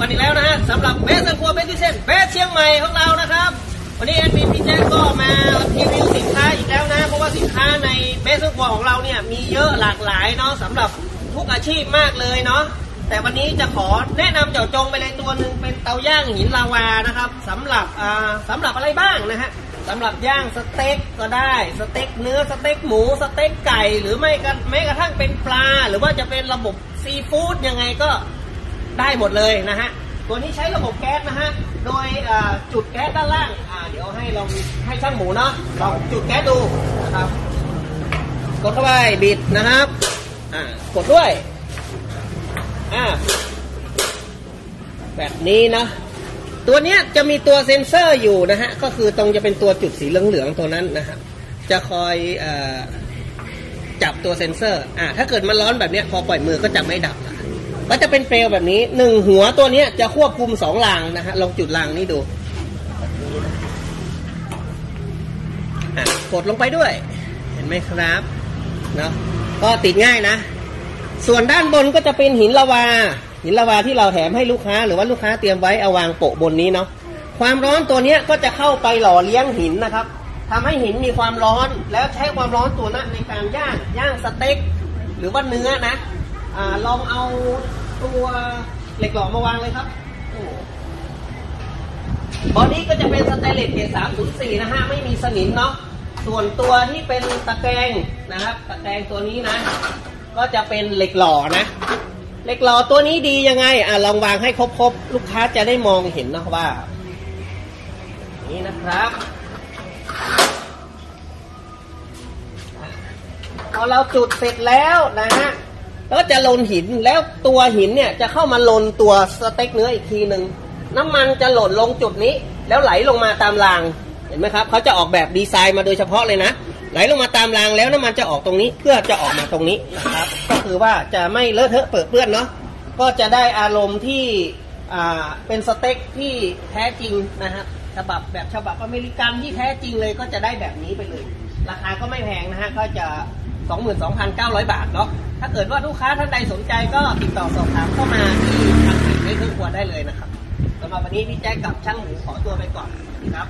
วันนี้แล้วนะฮะสำหรับ Best ครัว Best Kitchen Best เชียงใหม่ของเรานะครับ วันนี้แอดมินพี่แจ๊คก็มารีวิวสินค้าอีกแล้วนะ เพราะว่าสินค้าใน Best ครัวของเราเนี่ยมีเยอะหลากหลายเนาะสำหรับทุกอาชีพมากเลยเนาะแต่วันนี้จะขอแนะนำเจาะจงไปเลยตัวหนึ่งเป็นเตาย่างหินลาวานะครับสำหรับอ่าสำหรับอะไรบ้างนะฮะสำหรับย่างสเต็กก็ได้สเต็กเนื้อสเต็กหมูสเต็กไก่ หรือไม่ก็แม้กระทั่งเป็นปลา หรือว่าจะเป็นระบบซีฟู้ดยังไงก็ ได้หมดเลยนะฮะ ตัวนี้ใช้ระบบแก๊สนะฮะ โดยจุดแก๊สด้านล่างเดี๋ยวให้ลองให้ช่างหมูเนาะลองจุดแก๊สดูนะครับ กดเข้าไปบิดนะครับกดด้วยแบบนี้นะ ตัวนี้จะมีตัวเซ็นเซอร์อยู่นะฮะ ก็คือตรงจะเป็นตัวจุดสีเหลืองๆตัวนั้นนะครับ จะคอยอจับตัวเซ็นเซอร์ อ่า ถ้าเกิดมันร้อนแบบนี้พอปล่อยมือก็จะไม่ดับละ ก็จะเป็นเปลวแบบนี้หนึ่งหัวตัวเนี้ยจะควบคุมสองรางนะฮะลองจุดรางนี้ดูกดลงไปด้วย เห็นไหมครับเนาะก็ติดง่ายนะ ส่วนด้านบนก็จะเป็นหินละวา หินละวาที่เราแถมให้ลูกค้า หรือว่าลูกค้าเตรียมไว้เอาวางโปะบนนี้เนาะความร้อนตัวเนี้ยก็จะเข้าไปหล่อเลี้ยงหินนะครับทำให้หินมีความร้อนแล้วใช้ความร้อนตัวนั้นในการย่างย่างสเต็กหรือว่าเนื้อนะ อ่าลองเอาตัวเหล็กหล่อมาวางเลยครับ body ก็จะเป็นสแตนเลสเกรด304 นะฮะ ไม่มีสนิมเนาะ ส่วนตัวที่เป็นตะแกรงนะครับ ตะแกรงตัวนี้นะ ก็จะเป็นเหล็กหล่อนะ เหล็กหล่อตัวนี้ดียังไง อะลองวางให้ครบๆ ลูกค้าจะได้มองเห็นนะว่า นี่นะครับ พอเราจุดเสร็จแล้วนะฮะ แล้วจะลนหินแล้วตัวหินเนี่ยจะเข้ามาลนตัวสเต็กเนื้ออีกทีหนึ่งน้ำมันจะหล่นลงจุดนี้ แล้วไหลลงมาตามรางเห็นไหมครับเขาจะออกแบบดีไซน์มาโดยเฉพาะเลยนะ ไหลลงมาตามรางแล้วน้ำมันจะออกตรงนี้เพื่อจะออกมาตรงนี้นะครับ ก็คือว่าจะไม่เลอะเทอะเปื้อนเปื้อนเนาะก็จะได้อารมณ์ที่อ่าเป็นสเต็กที่แท้จริงนะครับฉบับแบบฉบับอเมริกันที่แท้จริงเลยก็จะได้แบบนี้ไปเลย ราคาก็ไม่แพงนะฮะก็จะ 22,900 บาทเนาะถ้าเกิดว่าลูกค้าท่านใดสนใจก็ติดต่อสอบถามเข้ามาที่ทางเพจในเครื่องครัวได้เลยนะครับสำหรับวันนี้พี่แจ๊คกับช่างหมูขอตัวไปก่อนครับ